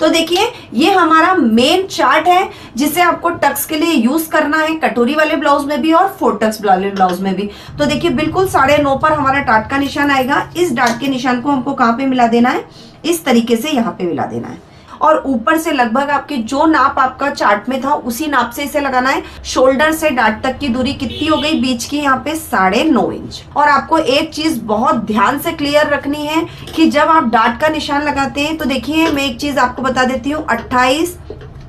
तो देखिए, ये हमारा मेन चार्ट है, जिसे आपको टक्स के लिए यूज़ करना है, कटोरी वाले ब्लाउज में भी और फोर टक्स वाले ब्लाउज में भी। तो देखिए, बिल्कुल साढ़े नौ पर हमारा डाट का निशान आएगा। इस डाट के निशान को हमको कहाँ पे मिला देना है? इस तरीके से यहाँ पे मिला देना है। और ऊपर से लगभग आपके जो नाप आपका चार्ट में था, उसी नाप से इसे लगाना है। शोल्डर से डाट तक की दूरी कितनी हो गई? बीच की यहाँ पे साढ़े नौ इंच। और आपको एक चीज़ बहुत ध्यान से क्लियर रखनी है कि जब आप डाट का निशान लगाते हैं तो देखिए, मैं एक चीज़ आपको बता देती हूँ। अट्ठाईस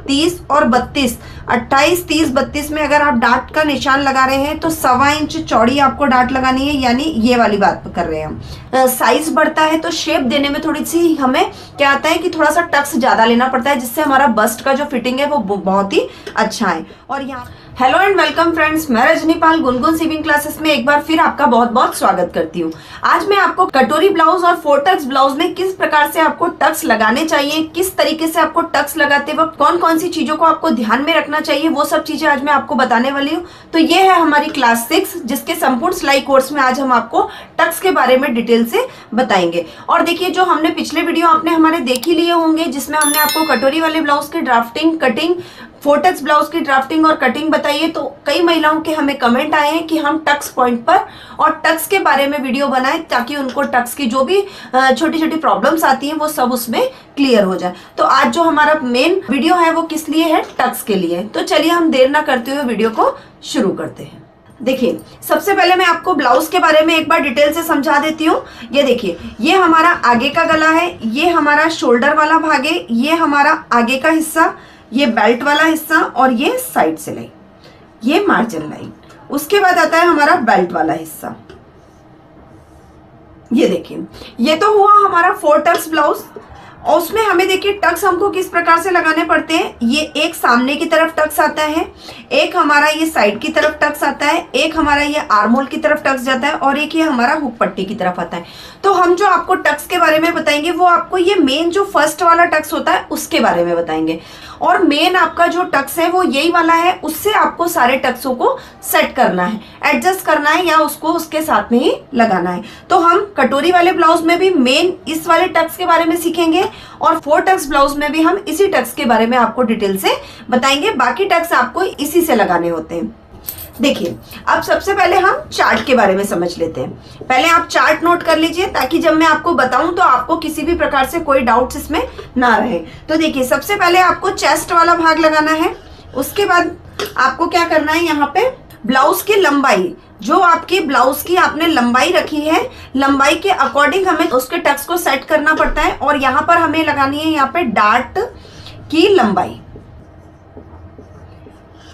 तीस और बत्तीस। अट्ठाईस, तीस, बत्तीस में अगर आप डाट का निशान लगा रहे हैं तो सवा इंच चौड़ी आपको डाट लगानी है, यानी ये वाली बात कर रहे हैं हम। साइज़ बढ़ता है तो शेप देने में थोड़ी सी हमें क्या आता है कि थोड़ा सा टक्स ज़्यादा लेना पड़ता है, जिससे हमारा बस्ट का जो फिटिंग है वो बहुत ही अच्छा है। और यहाँ हेलो एंड वेलकम फ्रेंड्स मैं रजनी पाल गुनगुन सीविंग क्लासेस में एक बार फिर आपका बहुत बहुत स्वागत करती हूँ। आज मैं आपको कटोरी ब्लाउज और फोर टक्स ब्लाउज में किस प्रकार से आपको टक्स लगाने चाहिए, किस तरीके से आपको टक्स लगाते वक्त कौन कौन सी चीज़ों को आपको ध्यान में रखना चाहिए, वो सब चीज़ें आज मैं आपको बताने वाली हूँ। तो ये है हमारी क्लास सिक्स जिसके संपूर्ण सिलाई कोर्स में आज हम आपको टक्स के बारे में डिटेल से बताएँगे। और देखिए, जो हमने पिछले वीडियो आपने हमारे देख ही लिए होंगे, जिसमें हमने आपको कटोरी वाले ब्लाउज की ड्राफ्टिंग, कटिंग, फोर्टेक्स ब्लाउज की ड्राफ्टिंग और कटिंग बताइए तो कई महिलाओं के हमें कमेंट आए हैं कि हम टक्स पॉइंट पर और टक्स के बारे में वीडियो बनाए, ताकि उनको टक्स की जो भी छोटी छोटी प्रॉब्लम्स आती हैं, वो सब उसमें क्लियर हो जाए। तो आज जो हमारा मेन वीडियो है, वो किस लिए है? टक्स के लिए। तो चलिए, हम देर ना करते हुए वीडियो को शुरू करते हैं। देखिए, सबसे पहले मैं आपको ब्लाउज के बारे में एक बार डिटेल से समझा देती हूँ। ये देखिए, ये हमारा आगे का गला है, ये हमारा शोल्डर वाला भाग है, ये हमारा आगे का हिस्सा, ये बेल्ट वाला हिस्सा और ये साइड से लाइन ये मार्जिन लाइन उसके बाद आता है हमारा बेल्ट वाला हिस्सा। ये देखिए, ये तो हुआ हमारा फोर टक्स ब्लाउज और उसमें हमें देखिए, टक्स हमको किस प्रकार से लगाने पड़ते हैं? ये एक सामने की तरफ़ टक्स आता है, एक हमारा ये साइड की तरफ़ टक्स आता है, एक हमारा ये आर्मोल की तरफ़ टक्स जाता है और एक ये हमारा हुक पट्टी की तरफ़ आता है। तो हम जो आपको टक्स के बारे में बताएँगे, वो आपको ये मेन जो फ़र्स्ट वाला टक्स होता है, उसके बारे में बताएँगे। और मेन आपका जो टक्स है, वो यही वाला है, उससे आपको सारे टक्सों को सेट करना है। एडजस्ट करना है या उसको उसके साथ में ही लगाना है। तो हम कटोरी वाले ब्लाउज में भी मेन इस वाले टक्स के बारे में सीखेंगे और फोर टक्स ब्लाउज में भी हम इसी टक्स के बारे में आपको डिटेल से बताएँगे। बाकी टक्स आपको इसी से लगाने होते हैं। देखिए, अब सबसे पहले हम चार्ट के बारे में समझ लेते हैं। पहले आप चार्ट नोट कर लीजिए, ताकि जब मैं आपको बताऊँ तो आपको किसी भी प्रकार से कोई डाउट्स इसमें ना रहे। तो देखिए, सबसे पहले आपको चेस्ट वाला भाग लगाना है। उसके बाद आपको क्या करना है, यहाँ पे ब्लाउज की लंबाई, जो आपकी ब्लाउज की आपने लंबाई रखी है, लंबाई के अकॉर्डिंग हमें उसके टक्स को सेट करना पड़ता है, और यहाँ पर हमें लगानी है यहाँ पे डार्ट की लंबाई।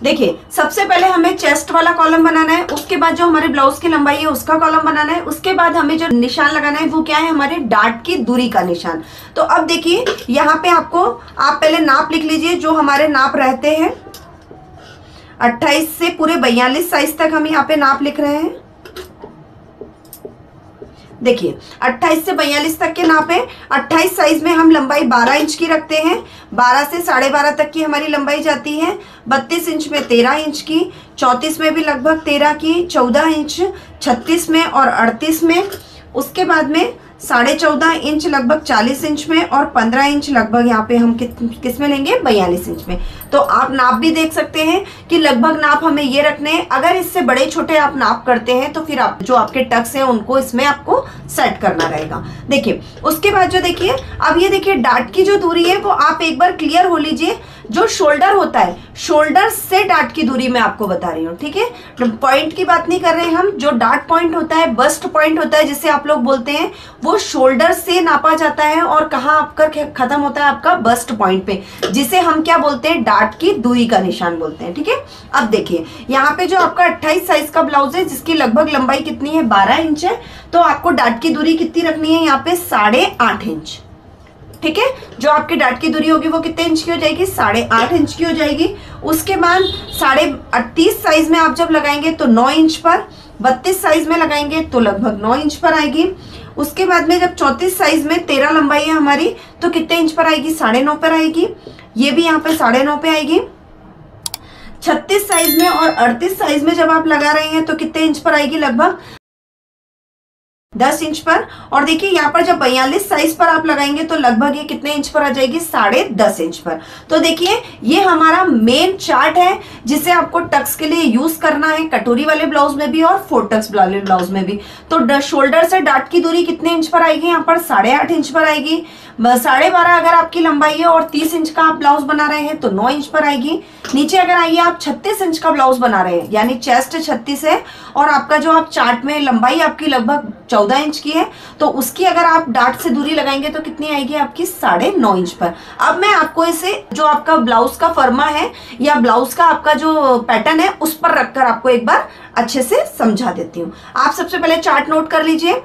देखिए, सबसे पहले हमें चेस्ट वाला कॉलम बनाना है, उसके बाद जो हमारे ब्लाउज की लंबाई है, उसका कॉलम बनाना है, उसके बाद हमें जो निशान लगाना है, वो क्या है, हमारे डार्ट की दूरी का निशान। तो अब देखिए, यहाँ पे आपको, आप पहले नाप लिख लीजिए, जो हमारे नाप रहते हैं। 28 से पूरे बयालीस साइज़ तक हम यहाँ पे नाप लिख रहे हैं। देखिए 28 से बयालीस तक के नाप है। 28 साइज़ में हम लंबाई 12 इंच की रखते हैं। 12 से साढ़े बारह तक की हमारी लंबाई जाती है। 32 इंच में 13 इंच की 34 में भी लगभग 13 की 14 इंच 36 में और 38 में। उसके बाद में साढ़े चौदह इंच लगभग चालीस इंच में और पंद्रह इंच लगभग यहाँ पे हम किसमें लेंगे? बयालीस इंच में। तो आप नाप भी देख सकते हैं कि लगभग नाप हमें ये रखने हैं। अगर इससे बड़े छोटे आप नाप करते हैं तो फिर आप, जो आपके टक्स हैं, उनको इसमें आपको सेट करना रहेगा। देखिए, उसके बाद जो देखिए, अब ये देखिए, डाट की जो दूरी है, वो आप एक बार क्लियर हो लीजिए। जो शोल्डर होता है शोल्डर से डाट की दूरी मैं आपको बता रही हूँ, ठीक है? पॉइंट की बात नहीं कर रहे हैं हम, जो डाट पॉइंट होता है बस्ट पॉइंट होता है, जिसे आप लोग बोलते हैं, वो शोल्डर से नापा जाता है और कहाँ आपका खत्म होता है आपका बस्ट पॉइंट पे, जिसे हम क्या बोलते हैं डाट की दूरी का निशान बोलते हैं, ठीक है? अब देखिए, यहाँ पे जो आपका 28 साइज़ का ब्लाउज है, जिसकी लगभग लंबाई कितनी है 12 इंच है तो आपको डाट की दूरी कितनी रखनी है, यहाँ पे साढ़े आठ इंच ठीक है? जो आपकी डाट की दूरी होगी वो कितने इंच की हो जाएगी? साढ़े आठ इंच की हो जाएगी। उसके बाद साढ़े अड़तीस साइज़ में आप जब लगाएँगे तो नौ इंच पर, बत्तीस साइज़ में लगाएँगे तो लगभग नौ इंच पर आएगी। उसके बाद में जब चौतीस साइज़ में तेरह लंबाई है हमारी तो कितने इंच पर आएगी? साढ़े नौ पर आएगी। ये भी यहाँ पे साढ़े नौ पे आएगी। छत्तीस साइज़ में और अड़तीस साइज़ में जब आप लगा रहे हैं तो कितने इंच पर आएगी? लगभग दस इंच पर। और देखिए, यहाँ पर जब बयालीस साइज़ पर आप लगाएँगे तो लगभग ये कितने इंच पर आ जाएगी? साढ़े दस इंच पर। तो देखिए, ये हमारा मेन चार्ट है, जिसे आपको टक्स के लिए यूज़ करना है, कटोरी वाले ब्लाउज में भी और फोर टक्स वाले ब्लाउज में भी। तो शोल्डर से डाट की दूरी कितने इंच पर आएगी? यहाँ पर साढ़े आठ इंच पर आएगी। साढ़े बारह अगर आपकी लंबाई है और तीस इंच का आप ब्लाउज बना रहे हैं तो नौ इंच पर आएगी। नीचे अगर आइए, आप छत्तीस इंच का ब्लाउज बना रहे हैं, यानी चेस्ट छत्तीस है, और आपका जो आप चार्ट में लंबाई आपकी लगभग चौदह इंच की है तो उसकी अगर आप डाट से दूरी लगाएँगे तो कितनी आएगी आपकी? साढ़े नौ इंच पर। अब मैं आपको इसे, जो आपका ब्लाउज का फर्मा है, या ब्लाउज का आपका जो पैटर्न है, उस पर रखकर आपको एक बार अच्छे से समझा देती हूँ। आप सबसे पहले चार्ट नोट कर लीजिए।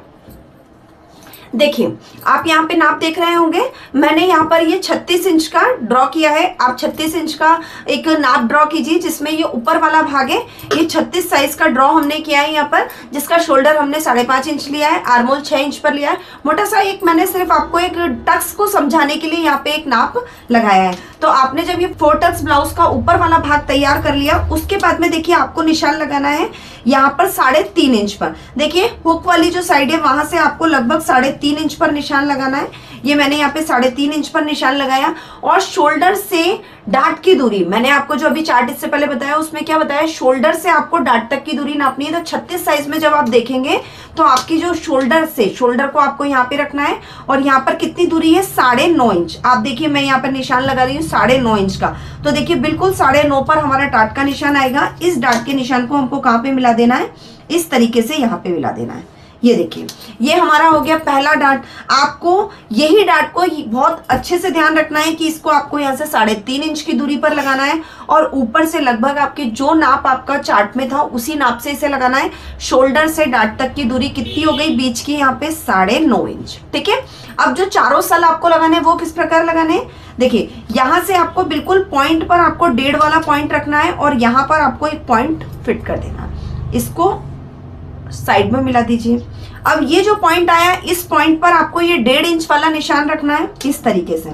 देखिए, आप यहाँ पे नाप देख रहे होंगे, मैंने यहाँ पर ये 36 इंच का ड्रॉ किया है। आप 36 इंच का एक नाप ड्रॉ कीजिए, जिसमें ये ऊपर वाला भाग है। ये 36 साइज़ का ड्रॉ हमने किया है यहाँ पर, जिसका शोल्डर हमने साढ़े पाँच इंच लिया है आर्मोल छह इंच पर लिया है। मोटा सा एक मैंने सिर्फ़ आपको एक टक्स को समझाने के लिए यहाँ पे एक नाप लगाया है। तो आपने जब ये फोर टक्स ब्लाउज का ऊपर वाला भाग तैयार कर लिया, उसके बाद में देखिए आपको निशान लगाना है, यहाँ पर साढ़े तीन इंच पर। देखिए हुक वाली जो साइड है, वहाँ से आपको लगभग साढ़े तीन इंच पर निशान लगाना है। ये मैंने यहाँ पे साढ़े तीन इंच पर निशान लगाया और शोल्डर से डाट की दूरी, मैंने आपको जो अभी चार्ट इससे पहले बताया, उसमें क्या बताया, शोल्डर से आपको डाट तक की दूरी नापनी है। तो छत्तीस साइज़ में जब आप देखेंगे तो आपकी जो शोल्डर से, शोल्डर को आपको यहाँ पे रखना है और यहाँ पर कितनी दूरी है? साढ़े नौ इंच। आप देखिए, मैं यहाँ पर निशान लगा रही हूँ साढ़े नौ इंच का। तो देखिए, बिल्कुल साढ़े नौ पर हमारा डाट का निशान आएगा। इस डाट के निशान को हमको कहाँ पे मिला देना है? इस तरीके से यहाँ पे मिला देना है। ये देखिए, ये हमारा हो गया पहला डाट। आपको यही डाट को बहुत अच्छे से ध्यान रखना है कि इसको आपको यहाँ से साढ़े तीन इंच की दूरी पर लगाना है और ऊपर से लगभग आपके जो नाप आपका चार्ट में था, उसी नाप से इसे लगाना है। शोल्डर से डाट तक की दूरी कितनी हो गई? बीच की यहाँ पे साढ़े नौ इंच। ठीक है? अब जो चारों सल आपको लगाने वो किस प्रकार लगाने देखिए, यहाँ से आपको बिल्कुल पॉइंट पर आपको डेढ़ वाला पॉइंट रखना है और यहाँ पर आपको एक पॉइंट फिट कर देना इसको साइड में मिला दीजिए। अब ये जो पॉइंट आया, इस पॉइंट पर आपको ये डेढ़ इंच वाला निशान रखना है, इस तरीके से।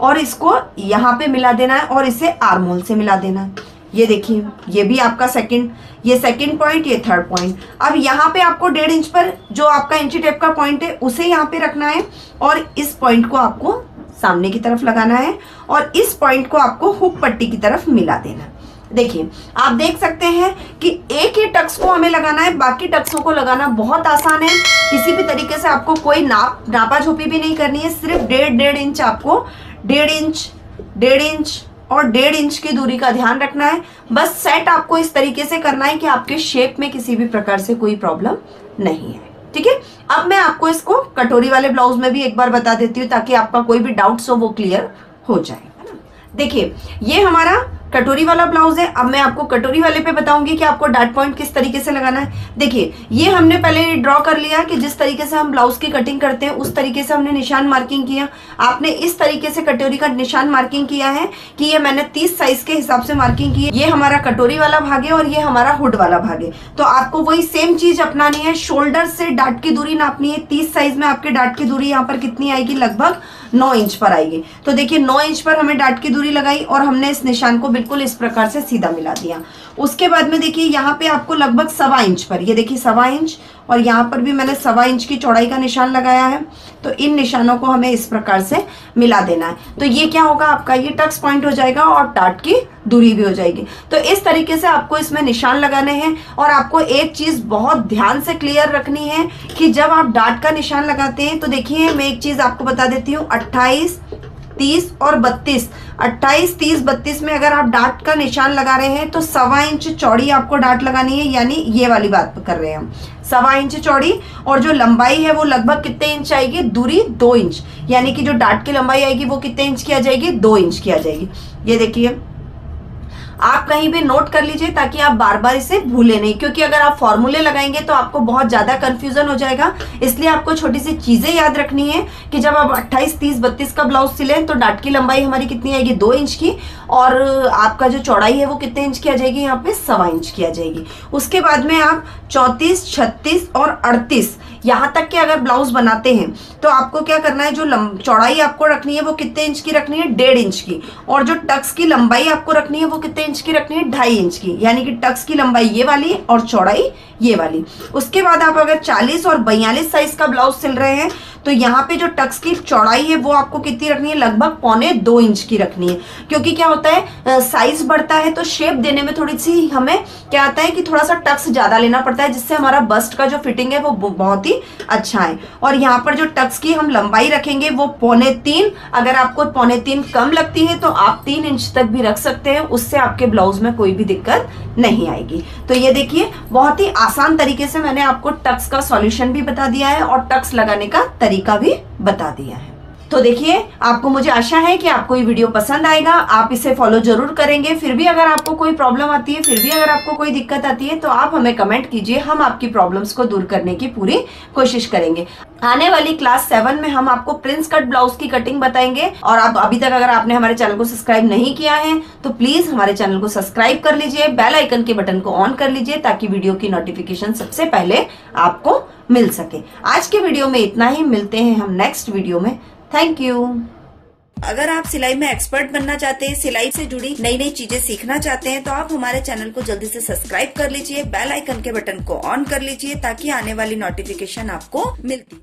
और इसको यहाँ पे मिला देना है और इसे आर्मोल से मिला देना है। ये देखिए, ये भी आपका सेकंड ये सेकंड पॉइंट ये थर्ड पॉइंट अब यहाँ पे आपको डेढ़ इंच पर जो आपका इंची टेप का पॉइंट है, उसे यहाँ पे रखना है और इस पॉइंट को आपको सामने की तरफ़ लगाना है और इस पॉइंट को आपको हुक पट्टी की तरफ़ मिला देना है। देखिए, आप देख सकते हैं कि एक ही टक्स को हमें लगाना है, बाकी टक्सों को लगाना बहुत आसान है। किसी भी तरीके से आपको कोई नाप नापा झोपी भी नहीं करनी है, सिर्फ़ डेढ़ डेढ़ इंच आपको, डेढ़ इंच डेढ़ इंच और डेढ़ इंच की दूरी का ध्यान रखना है। बस सेट आपको इस तरीके से करना है कि आपके शेप में किसी भी प्रकार से कोई प्रॉब्लम नहीं है। ठीक है? अब मैं आपको इसको कटोरी वाले ब्लाउज में भी एक बार बता देती हूँ ताकि आपका कोई भी डाउट्स हो वो क्लियर हो जाए, है ना? देखिए, ये हमारा कटोरी वाला ब्लाउज है। अब मैं आपको कटोरी वाले पे बताऊँगी कि आपको डाट पॉइंट किस तरीके से लगाना है। देखिए, ये हमने पहले ड्रॉ कर लिया कि जिस तरीके से हम ब्लाउज की कटिंग करते हैं, उस तरीके से हमने निशान मार्किंग किया। आपने इस तरीके से कटोरी का निशान मार्किंग किया है कि ये मैंने तीस साइज़ के हिसाब से मार्किंग की है। ये हमारा कटोरी वाला भाग है और ये हमारा हुड वाला भाग है। तो आपको वही सेम चीज़ अपनानी है। शोल्डर से डाट की दूरी नापनी है। तीस साइज़ में आपके डाट की दूरी यहाँ पर कितनी आएगी? लगभग नौ इंच पर आएगी। तो देखिए, नौ इंच पर हमें डाट की दूरी लगाई और हमने इस निशान को बिल्कुल इस प्रकार से सीधा मिला दिया। उसके बाद में देखिए, यहाँ पे आपको लगभग सवा इंच पर, ये देखिए सवा इंच, और यहाँ पर भी मैंने सवा इंच की चौड़ाई का निशान लगाया है तो इन निशानों को हमें इस प्रकार से मिला देना है। तो ये क्या होगा आपका? ये टक्स पॉइंट हो जाएगा और टाट की दूरी भी हो जाएगी। तो इस तरीके से आपको इसमें निशान लगाने हैं, और आपको एक चीज़ बहुत ध्यान से क्लियर रखनी है कि जब आप डाट का निशान लगाते हैं तो देखिए, मैं एक चीज़ आपको बता देती हूँ, अट्ठाईस तीस और बत्तीस। अट्ठाईस, तीस, बत्तीस में अगर आप डाट का निशान लगा रहे हैं तो सवा इंच चौड़ी आपको डाट लगानी है, यानी ये वाली बात कर रहे हैं हम। सवा इंच चौड़ी, और जो लंबाई है वो लगभग कितने इंच आएगी? दूरी दो इंच। यानी कि जो डाट की लंबाई आएगी, वो कितने इंच की आ जाएगी? दो इंच की आ जाएगी। ये देखिए। आप कहीं भी नोट कर लीजिए ताकि आप बार बार इसे भूले नहीं क्योंकि अगर आप फॉर्मूले लगाएँगे तो आपको बहुत ज़्यादा कंफ्यूजन हो जाएगा। इसलिए आपको छोटी सी चीज़ें याद रखनी है कि जब आप 28, 30, 32 का ब्लाउज सिलें तो डाट की लंबाई हमारी कितनी आएगी? दो इंच की। और आपका जो चौड़ाई है वो कितने इंच की आ जाएगी? यहाँ पे सवा इंच की आ जाएगी। उसके बाद में आप चौतीस छत्तीस और अड़तीस यहाँ तक के अगर ब्लाउज बनाते हैं तो आपको क्या करना है, जो चौड़ाई आपको रखनी है, वो कितने इंच की रखनी है? डेढ़ इंच की। और जो टक्स की लंबाई आपको रखनी है, वो कितने इंच की रखनी है? ढाई इंच की। यानी कि टक्स की लंबाई ये वाली और चौड़ाई ये वाली। उसके बाद आप अगर 40 और बयालीस साइज़ का ब्लाउज सिल रहे हैं तो यहाँ पे जो टक्स की चौड़ाई है वो आपको कितनी रखनी है? लगभग पौने दो इंच की रखनी है। क्योंकि क्या होता है साइज़ बढ़ता है तो शेप देने में थोड़ी सी हमें क्या आता है कि थोड़ा सा टक्स ज़्यादा लेना पड़ता है, जिससे हमारा बस्ट का जो फिटिंग है वो बहुत ही अच्छा है। और यहाँ पर जो टक्स की हम लंबाई रखेंगे वो पौने तीन, अगर आपको पौने तीन कम लगती है तो आप तीन इंच तक भी रख सकते हैं, उससे आपके ब्लाउज में कोई भी दिक्कत नहीं आएगी। तो ये देखिए, बहुत ही आसान तरीके से मैंने आपको टक्स का सॉल्यूशन भी बता दिया है और टक्स लगाने का तरीका भी बता दिया है। तो देखिए, आपको मुझे आशा है कि आपको ये वीडियो पसंद आएगा। आप इसे फॉलो ज़रूर करेंगे। फिर भी अगर आपको कोई प्रॉब्लम आती है, फिर भी अगर आपको कोई दिक्कत आती है तो आप हमें कमेंट कीजिए। हम आपकी प्रॉब्लम्स को दूर करने की पूरी कोशिश करेंगे। आने वाली क्लास सेवन में हम आपको प्रिंस कट ब्लाउज की कटिंग बताएँगे। और आप अभी तक अगर आपने हमारे चैनल को सब्सक्राइब नहीं किया है तो प्लीज़ हमारे चैनल को सब्सक्राइब कर लीजिए। बेल आइकन के बटन को ऑन कर लीजिए, ताकि वीडियो की नोटिफिकेशन सबसे पहले आपको मिल सके। आज के वीडियो में इतना ही। मिलते हैं हम नेक्स्ट वीडियो में। थैंक यू अगर आप सिलाई में एक्सपर्ट बनना चाहते हैं, सिलाई से जुड़ी नई नई चीज़ें सीखना चाहते हैं तो आप हमारे चैनल को जल्दी से सब्सक्राइब कर लीजिए बेल आइकन के बटन को ऑन कर लीजिए, ताकि आने वाली नोटिफिकेशन आपको मिलती